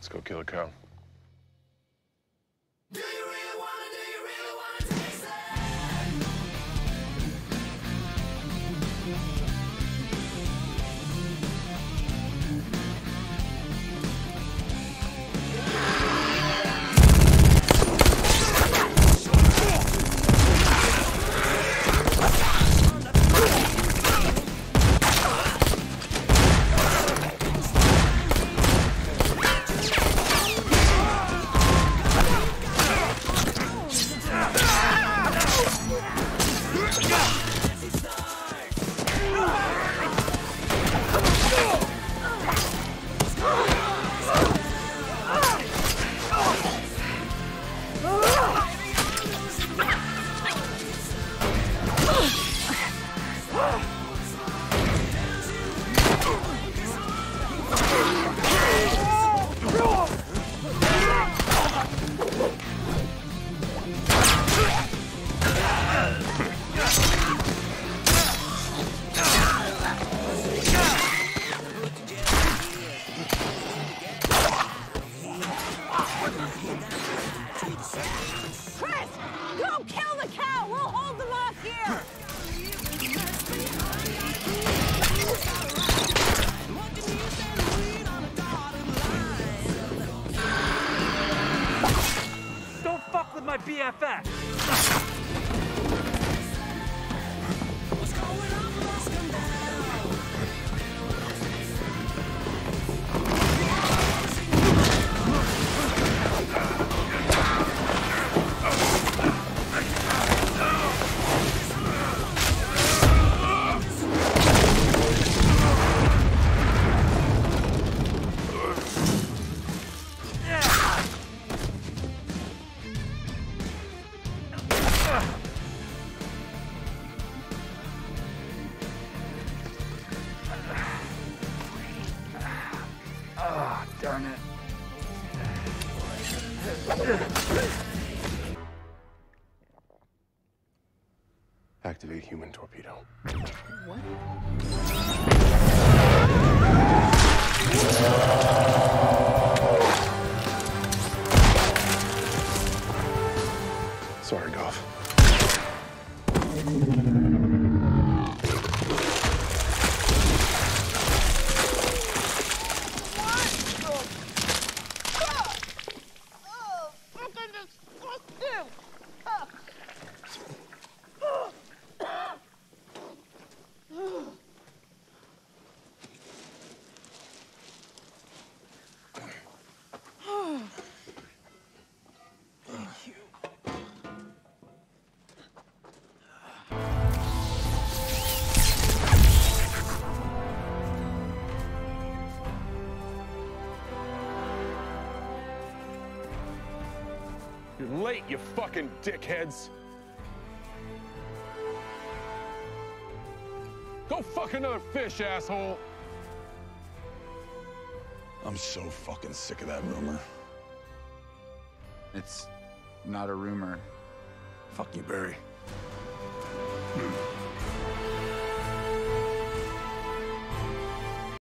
Let's go kill a cow. Chris, go kill the cow. We'll hold them off here. Don't fuck with my BFF! Darn it. Activate human torpedo. What? Sorry, Goff. Gracias. You're late, you fucking dickheads. Go fuck another fish, asshole. I'm so fucking sick of that rumor. It's not a rumor. Fuck you, Barry.